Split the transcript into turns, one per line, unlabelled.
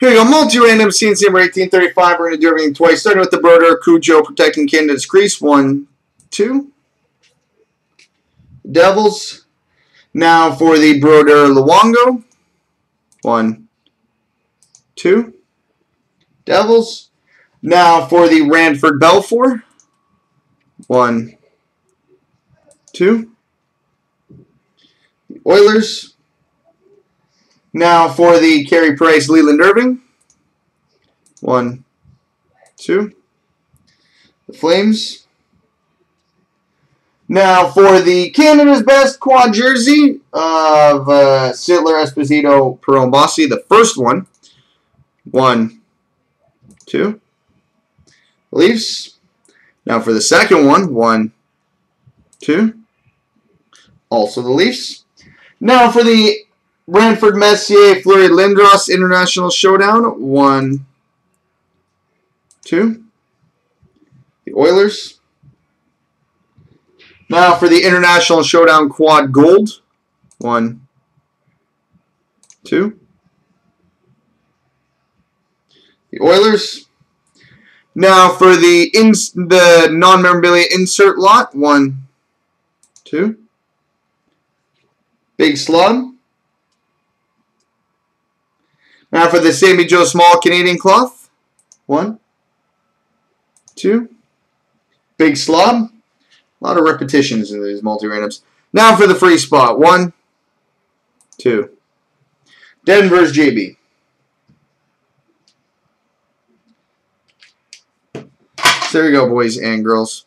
Here we go, multi-random CNC number 1835. We're going to do everything twice, starting with the Brodeur Cujo protecting Canada's crease. One, two. Devils. Now for the Brodeur Luongo. One, two. Devils. Now for the Ranford Belfour. One, two. Oilers. Now for the Carey Price Leland Irving. One, two. The Flames. Now for the Canada's Best quad jersey of uh, Sittler, Esposito, Perreault, Bossy. The first one. One, two. Leafs. Now for the second one. One, two. Also the Leafs. Now for the Ranford Messier, Fleury Lindros International Showdown. One, two. The Oilers. Now for the International Showdown Quad Gold. One, two. The Oilers. Now for the ins the non-memorabilia insert lot. One, two. Big Slug. Now for the Sami Jo Small Canadian cloth. One, two. Big slob. A lot of repetitions in these multi-randoms. Now for the free spot. One, two. Denver's JB. So there you go, boys and girls.